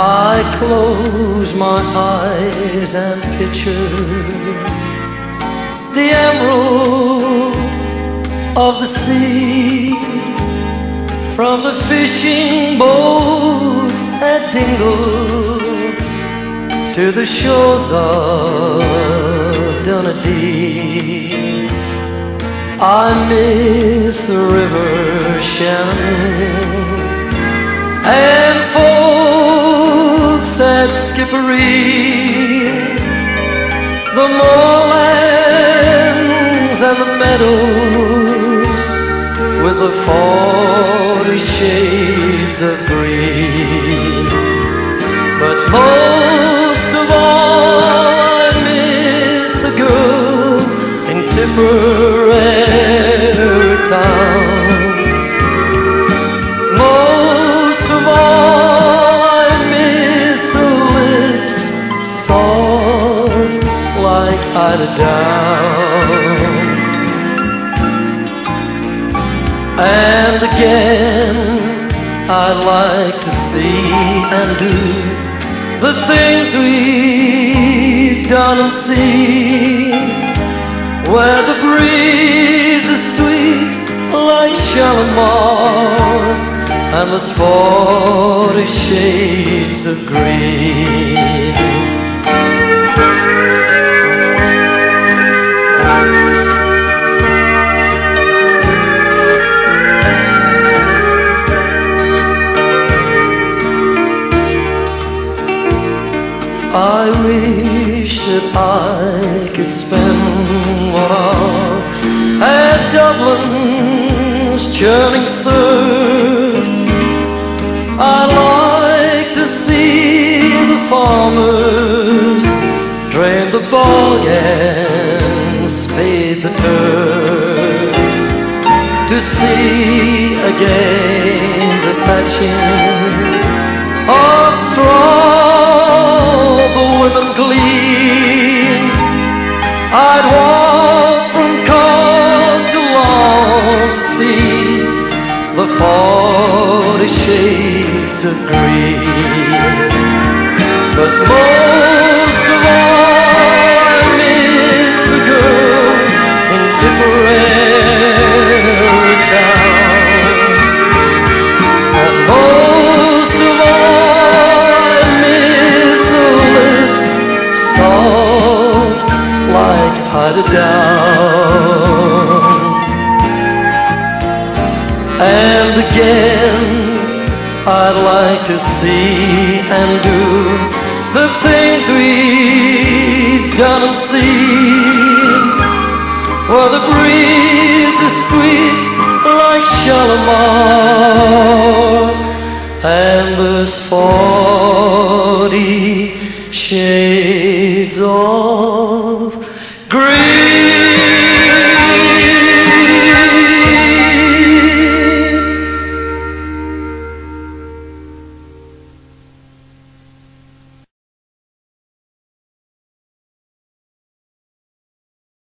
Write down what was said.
I close my eyes and picture the emerald of the sea from the fishing boats at Dingle to the shores of Dundee. I miss the river Shannon Skippery, the moorlands and the meadows with the forty shades of green. But most of all, I miss the girl in Tipperary And again, I'd like to see and do the things we've done and seen, where the breeze is sweet like Shalimar, and there's forty shades of green. I wish that I could spend one hour at Dublin's churning surf. I like to see the farmers drain the bog and spade the turf. To see again the thatching of straw, shades of green. But most of all, I miss the girl in Tipperary town. And most of all, I miss the lips soft like Ida Down. And again, I'd like to see and do the things we've done and seen. where the breeze is sweet like Shalimar, and there's forty shades of.